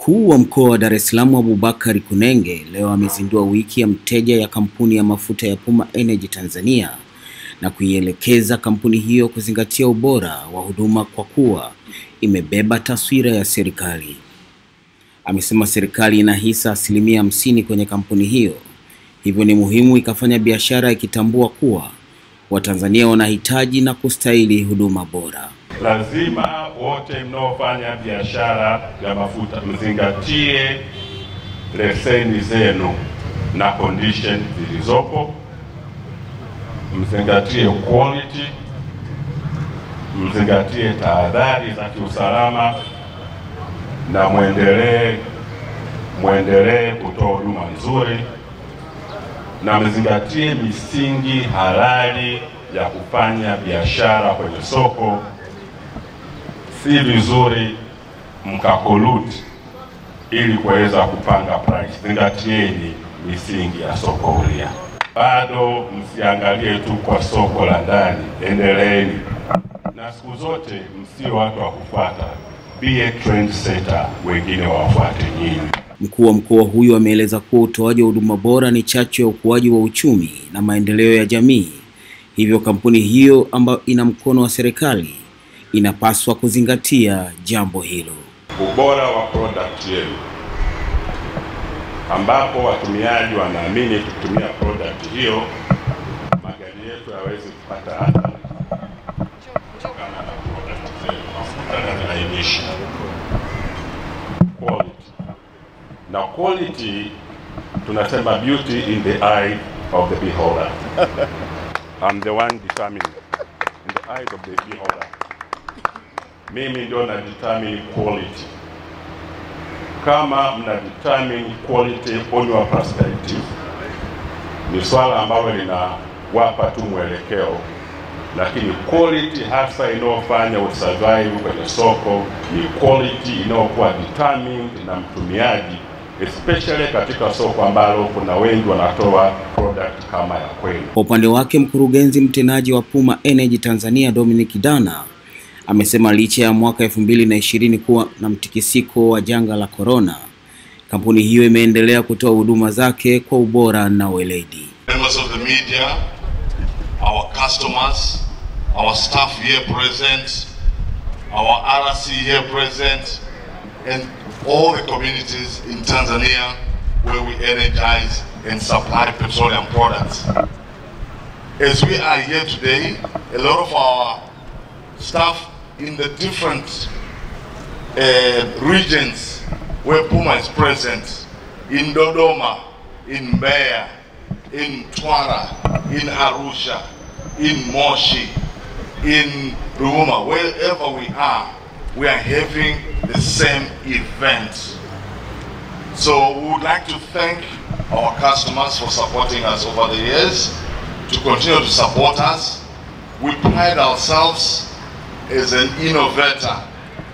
Mkuu wa mkoa wa Dar es Salaam Abubakari Kunenge leo amezindua wiki ya mteja ya kampuni ya mafuta ya Puma Energy Tanzania na kuielekeza kampuni hiyo kuzingatia ubora wa huduma kwa kuwa imebeba taswira ya serikali. Amesema serikali ina hisa asilimia hamsini kwenye kampuni hiyo, hivyo ni muhimu ikafanya biashara ikitambua kuwa Watanzania wanahitaji na kustahili huduma bora. Lazima wote mnaofanya biashara ya mafuta mzingatie leseni zenu na condition zilizopo, mzingatie quality, mzingatie tahadhari za kiusalama na mwendelee mwendelee kutoa huduma nzuri na mzingatie misingi halali ya kufanya biashara kwenye soko. Si vizuri mkakoluti ili kuweza kupanga price. Zingatieni misingi ya soko huria. Bado msiangalie tu kwa soko la ndani, endeleeni na siku zote msio watu wa kufuata, be a trendsetter, wengine wafuate nyinyi. Mkuu wa mkoa huyo ameeleza kuwa utoaji wa huduma bora ni chachu ya ukuaji wa uchumi na maendeleo ya jamii. Hivyo kampuni hiyo ambayo ina mkono wa serikali inapaswa kuzingatia jambo hilo. Ubora wa product yenu, ambapo watumiaji wanaamini kutumia product hiyo, magari yetu yawezi kupata na. Quality na quality tunasema beauty in the eye of the beholder. I'm the one determining in the eyes of the beholder. Mimi ndio na determine quality. Kama mna determine quality on your perspective, ni swala ambalo linawapa tu mwelekeo, lakini quality hasa inayofanya usurvive kwenye soko ni quality inayokuwa determined na mtumiaji especially katika soko ambalo kuna wengi wanatoa product kama ya kweli. Kwa upande wake, mkurugenzi mtendaji wa Puma Energy Tanzania Dominic Dana amesema licha ya mwaka 2020 kuwa na mtikisiko wa janga la korona, kampuni hiyo imeendelea kutoa huduma zake kwa ubora na weledi. As we are here today, a lot of our staff in the different uh, regions where Puma is present, in Dodoma, in Mbeya, in Twara, in Arusha, in Moshi, in Ruvuma, wherever we are, we are having the same event. So we would like to thank our customers for supporting us over the years, to continue to support us. We pride ourselves as an innovator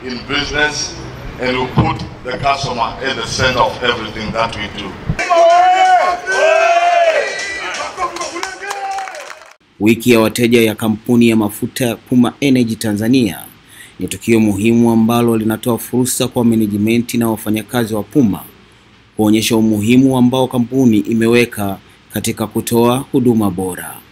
in business and we put the customer at the center of everything that we do. Wiki ya wateja ya kampuni ya mafuta Puma Energy Tanzania ni tukio muhimu ambalo linatoa fursa kwa menejimenti na wafanyakazi wa Puma kuonyesha umuhimu ambao kampuni imeweka katika kutoa huduma bora.